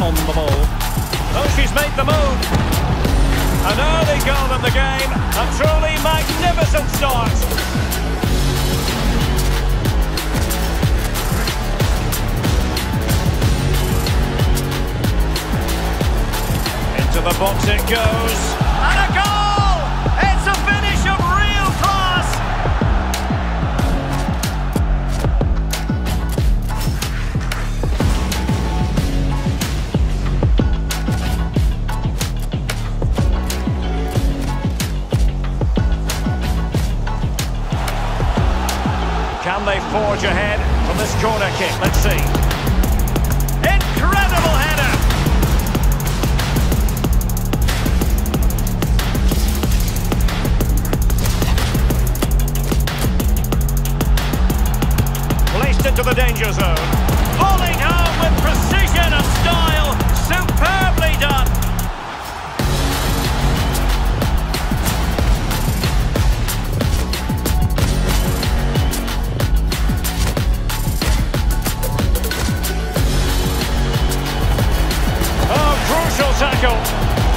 on the ball. Oh, she's made the move. An early goal in the game. A truly magnificent start. Into the box it goes. And a goal! Can they forge ahead from this corner kick? Let's see. Incredible header! Placed into the danger zone. Falling home difficult.